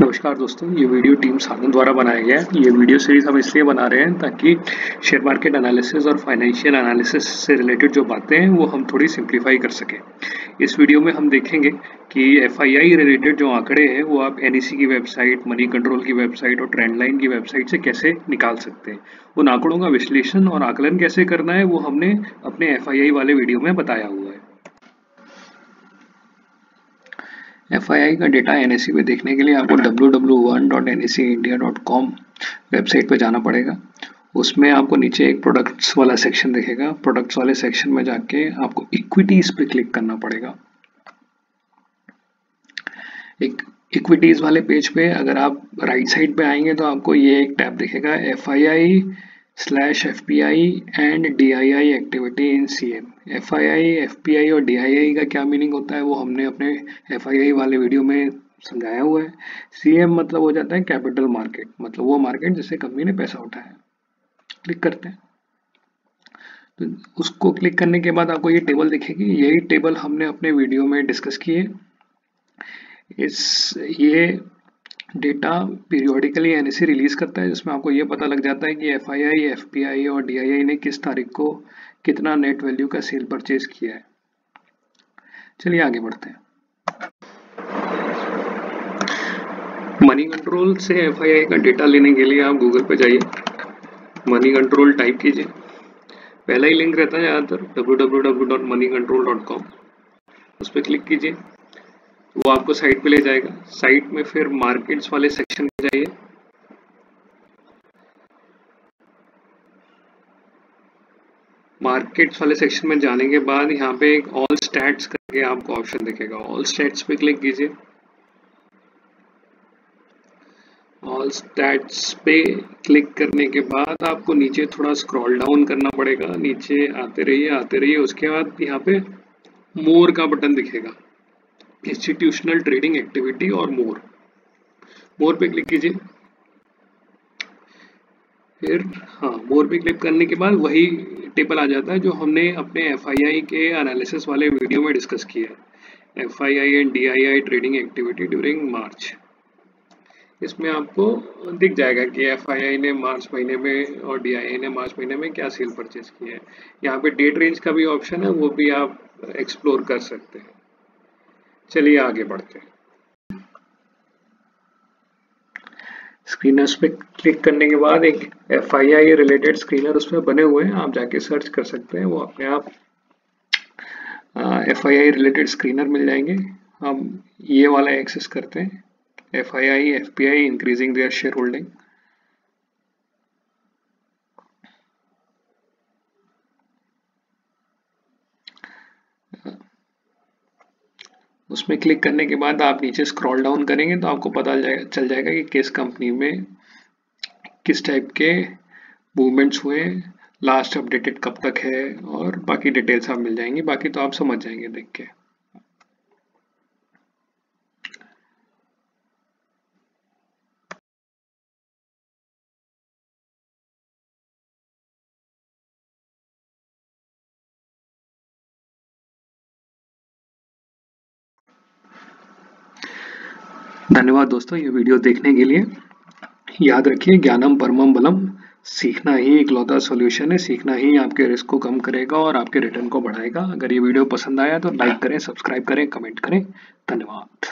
नमस्कार दोस्तों, ये वीडियो टीम साधन द्वारा बनाया गया है। ये वीडियो सीरीज़ हम इसलिए बना रहे हैं ताकि शेयर मार्केट एनालिसिस और फाइनेंशियल एनालिसिस से रिलेटेड जो बातें हैं, वो हम थोड़ी सिंप्लीफाई कर सकें। इस वीडियो में हम देखेंगे कि एफआईआई रिलेटेड जो आंकड़े हैं, वो आप एन की वेबसाइट मनी कंट्रोल की वेबसाइट और ट्रेंड लाइन की वेबसाइट से कैसे निकाल सकते हैं। उन आंकड़ों का विश्लेषण और आकलन कैसे करना है, वो हमने अपने एफआईआई वाले वीडियो में बताया हुआ है एफआईआई का डेटा एन पे देखने के लिए आपको www.nsecindia.com वेबसाइट पर जाना पड़ेगा। उसमें आपको नीचे एक प्रोडक्ट्स वाला सेक्शन दिखेगा। प्रोडक्ट्स वाले सेक्शन में जाके आपको इक्विटीज पे क्लिक करना पड़ेगा। एक इक्विटीज वाले पेज पे अगर आप राइट साइड पे आएँगे तो आपको ये एक टैब दिखेगा F I I in C M F I I F P I और आई का क्या मीनिंग होता है वो हमने अपने आई वाले वीडियो में समझाया हुआ है। एम मतलब हो जाता है कैपिटल मार्केट मतलब वो मार्केट जिससे कंपनी ने पैसा उठाया क्लिक करते हैं। तो उसको क्लिक करने के बाद आपको ये टेबल दिखेगी। यही टेबल हमने अपने वीडियो में डिस्कस किए। इस, ये डेटा पीरियोडिकली एनएससी रिलीज़ करता है, जिसमें आपको ये पता लग जाता है कि एफ़ आई और डी आई आई ने किस तारीख को कितना नेट वैल्यू का सेल परचेज किया है। चलिए आगे बढ़ते हैं। मनी कंट्रोल से एफ़ आई आई का डेटा लेने के लिए आप गूगल पे जाइए। मनी कंट्रोल टाइप कीजिए। पहला ही लिंक रहता है ज़्यादातर W W W dot Moneycontrol dot com उस पर क्लिक कीजिए। वो आपको साइट पे ले जाएगा। साइट में फिर मार्केट्स वाले सेक्शन पे जाइए। मार्केट्स वाले सेक्शन में जाने के बाद यहाँ पे एक ऑल स्टैट्स करके आपको ऑप्शन दिखेगा। ऑल स्टैट्स पे क्लिक कीजिए। ऑल स्टैट्स पे क्लिक करने के बाद आपको नीचे थोड़ा स्क्रॉल डाउन करना पड़ेगा। नीचे आते रहिए आते रहिए। उसके बाद यहाँ पे मोर का बटन दिखेगा। इंस्टीट्यूशनल ट्रेडिंग एक्टिविटी और मोर मोर पे क्लिक कीजिए। फिर हाँ मोर पे क्लिक करने के बाद वही टेबल आ जाता है जो हमने अपने एफआईआई के एनालिसिस वाले वीडियो में डिस्कस किया है। F I I and D I I trading activity during March इसमें आपको दिख जाएगा कि एफ़ आई आई ने मार्च महीने में और डी आई आई ने मार्च महीने में क्या सेल परचेज किया है। यहाँ पे डेट रेंज का भी ऑप्शन है, वो भी आप एक्सप्लोर कर सकते हैं। चलिए आगे बढ़ते हैं। स्क्रीनर्स पे क्लिक करने के बाद एक F I I related screener उसमें बने हुए हैं। आप जाके सर्च कर सकते हैं। वो अपने आप F I I related screener मिल जाएँगे। हम ये वाला एक्सेस करते हैं। F I I F P I increasing their shareholding उसमें क्लिक करने के बाद आप नीचे स्क्रॉल डाउन करेंगे तो आपको पता चल जाएगा कि किस कंपनी में किस टाइप के मूवमेंट्स हुए लास्ट अपडेटेड कब तक है और बाकी डिटेल्स आप मिल जाएँगी, बाकी तो आप समझ जाएँगे देख के। धन्यवाद दोस्तों ये वीडियो देखने के लिए। याद रखिए, ज्ञानम परमम बलम। सीखना ही इकलौता सॉल्यूशन है, सीखना ही आपके रिस्क को कम करेगा और आपके रिटर्न को बढ़ाएगा। अगर ये वीडियो पसंद आया तो लाइक करें सब्सक्राइब करें कमेंट करें। धन्यवाद।